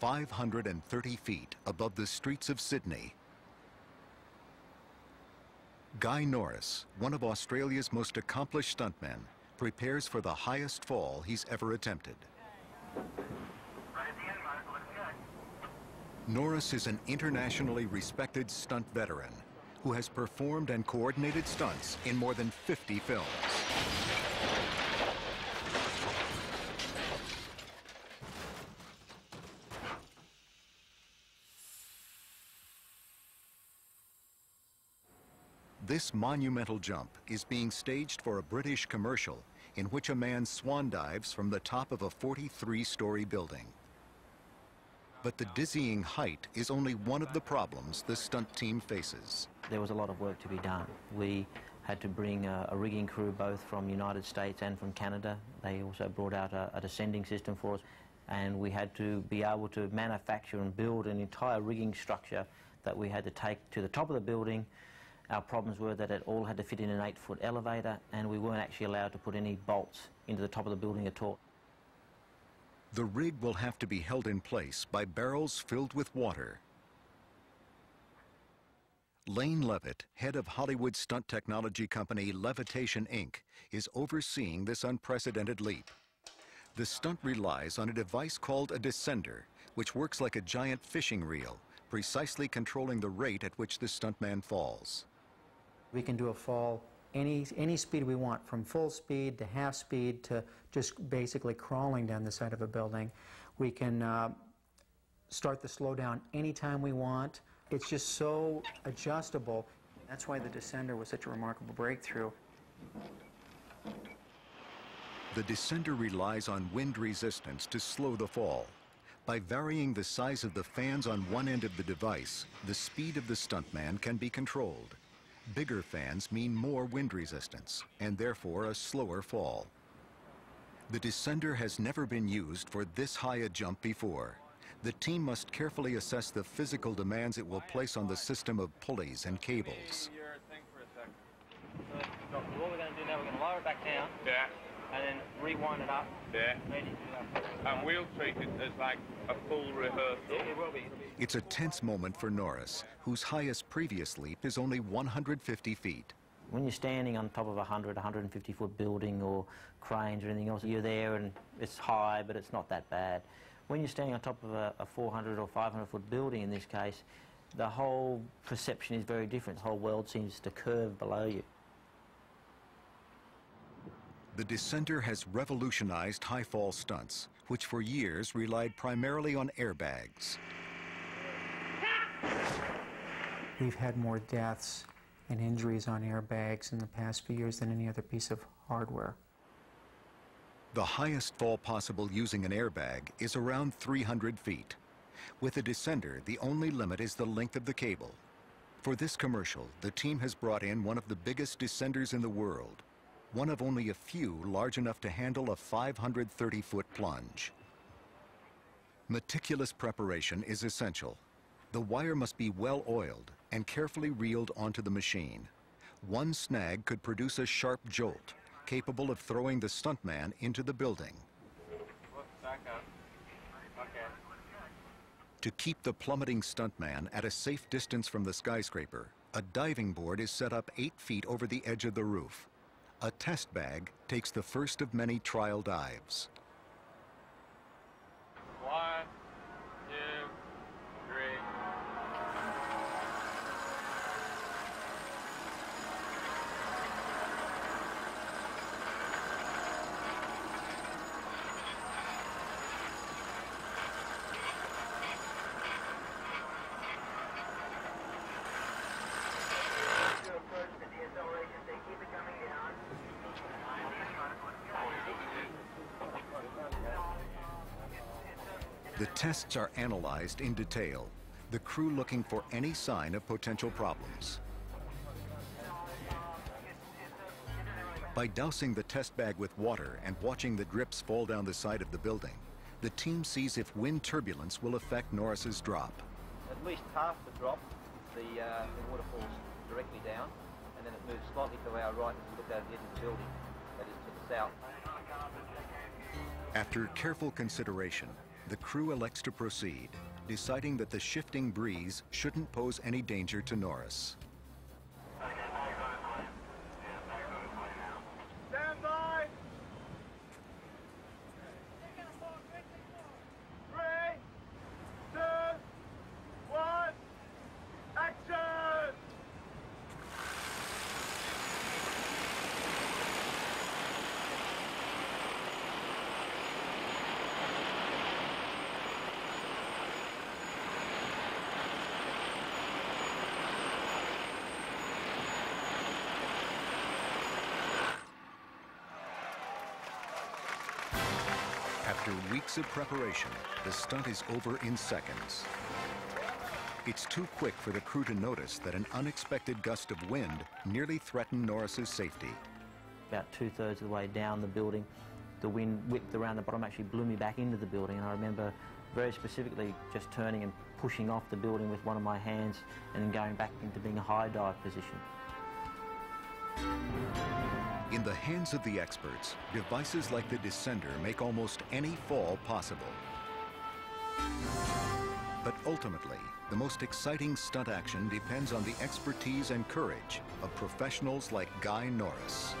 530 feet above the streets of Sydney. Guy Norris, one of Australia's most accomplished stuntmen, prepares for the highest fall he's ever attempted. Norris is an internationally respected stunt veteran who has performed and coordinated stunts in more than 50 films. This monumental jump is being staged for a British commercial in which a man swan dives from the top of a 43-story building. But the dizzying height is only one of the problems the stunt team faces. There was a lot of work to be done. We had to bring a, a rigging crew both from United States and from Canada. They also brought out a, a descending system for us and we had to be able to manufacture and build an entire rigging structure that we had to take to the top of the building our problems were that it all had to fit in an eight-foot elevator and we weren't actually allowed to put any bolts into the top of the building at all. The rig will have to be held in place by barrels filled with water. Lane Leavitt, head of Hollywood stunt technology company Leavitation Inc., is overseeing this unprecedented leap. The stunt relies on a device called a descender, which works like a giant fishing reel, precisely controlling the rate at which the stuntman falls. We can do a fall any, any speed we want, from full speed to half speed to just basically crawling down the side of a building. We can uh, start the slowdown anytime we want. It's just so adjustable. That's why the Descender was such a remarkable breakthrough. The Descender relies on wind resistance to slow the fall. By varying the size of the fans on one end of the device, the speed of the stuntman can be controlled. Bigger fans mean more wind resistance and therefore a slower fall. The descender has never been used for this high a jump before. The team must carefully assess the physical demands it will place on the system of pulleys and cables. So, what we're going to do now, we're going to lower it back down. Yeah and then rewind it up. Yeah. And we'll treat it as like a full rehearsal. Yeah, it will be. It's a tense moment for Norris, whose highest previous leap is only 150 feet. When you're standing on top of a 100, 150 foot building or cranes or anything else, you're there and it's high, but it's not that bad. When you're standing on top of a, a 400 or 500 foot building in this case, the whole perception is very different. The whole world seems to curve below you. The Descender has revolutionized high fall stunts, which for years relied primarily on airbags. We've had more deaths and injuries on airbags in the past few years than any other piece of hardware. The highest fall possible using an airbag is around 300 feet. With a descender, the only limit is the length of the cable. For this commercial, the team has brought in one of the biggest descenders in the world, one of only a few large enough to handle a 530-foot plunge. Meticulous preparation is essential. The wire must be well oiled and carefully reeled onto the machine. One snag could produce a sharp jolt, capable of throwing the stuntman into the building. Okay. To keep the plummeting stuntman at a safe distance from the skyscraper, a diving board is set up eight feet over the edge of the roof. A test bag takes the first of many trial dives. The tests are analyzed in detail, the crew looking for any sign of potential problems. By dousing the test bag with water and watching the drips fall down the side of the building, the team sees if wind turbulence will affect Norris's drop. At least half the drop, the, uh, the water falls directly down, and then it moves slightly to our right as we look out the edge of the building, that is to the south. After careful consideration, the crew elects to proceed, deciding that the shifting breeze shouldn't pose any danger to Norris. Stand by. Three, two, one, action! After weeks of preparation, the stunt is over in seconds. It's too quick for the crew to notice that an unexpected gust of wind nearly threatened Norris's safety. About two-thirds of the way down the building, the wind whipped around the bottom, actually blew me back into the building, and I remember very specifically just turning and pushing off the building with one of my hands and then going back into being a high dive position. In the hands of the experts, devices like the Descender make almost any fall possible. But ultimately, the most exciting stunt action depends on the expertise and courage of professionals like Guy Norris.